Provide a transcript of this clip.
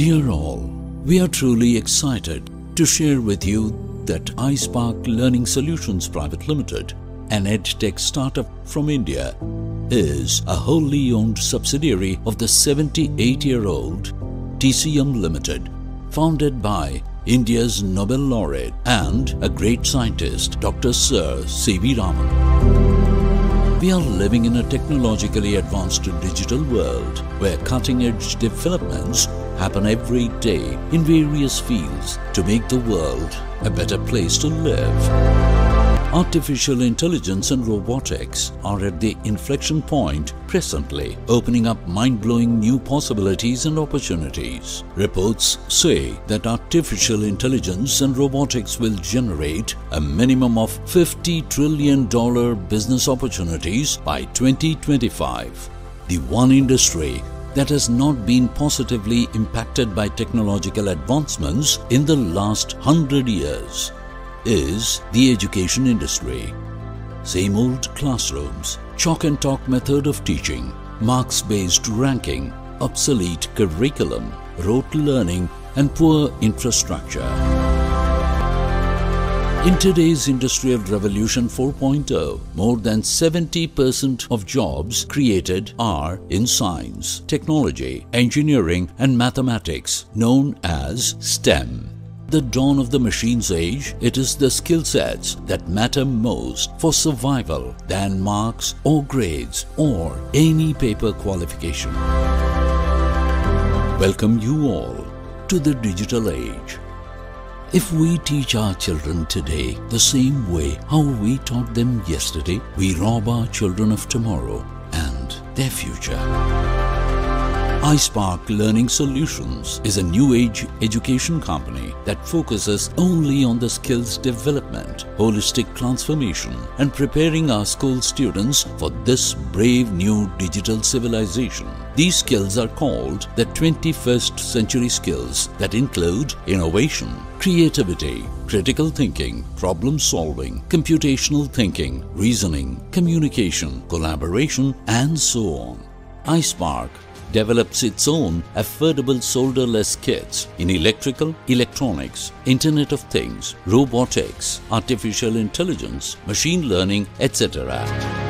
Dear all, we are truly excited to share with you that iSpark Learning Solutions Private Limited, an edtech startup from India, is a wholly owned subsidiary of the 78-year-old TCM Limited, founded by India's Nobel laureate and a great scientist, Dr. Sir C.V. Raman. We are living in a technologically advanced digital world where cutting-edge developments happen every day in various fields to make the world a better place to live. Artificial intelligence and robotics are at the inflection point presently, opening up mind-blowing new possibilities and opportunities. Reports say that artificial intelligence and robotics will generate a minimum of $50 trillion business opportunities by 2025. The one industry that has not been positively impacted by technological advancements in the last hundred years is the education industry. Same old classrooms, chalk and talk method of teaching, marks-based ranking, obsolete curriculum, rote learning and poor infrastructure. In today's Industrial Revolution 4.0, more than 70% of jobs created are in science, technology, engineering and mathematics, known as STEM the dawn of the machine's age, it is the skill sets that matter most for survival than marks or grades or any paper qualification. Welcome you all to the digital age. If we teach our children today the same way how we taught them yesterday, we rob our children of tomorrow and their future iSpark Learning Solutions is a new age education company that focuses only on the skills development, holistic transformation and preparing our school students for this brave new digital civilization. These skills are called the 21st century skills that include innovation, creativity, critical thinking, problem solving, computational thinking, reasoning, communication, collaboration and so on. iSpark develops its own affordable solderless kits in electrical, electronics, Internet of Things, robotics, artificial intelligence, machine learning, etc.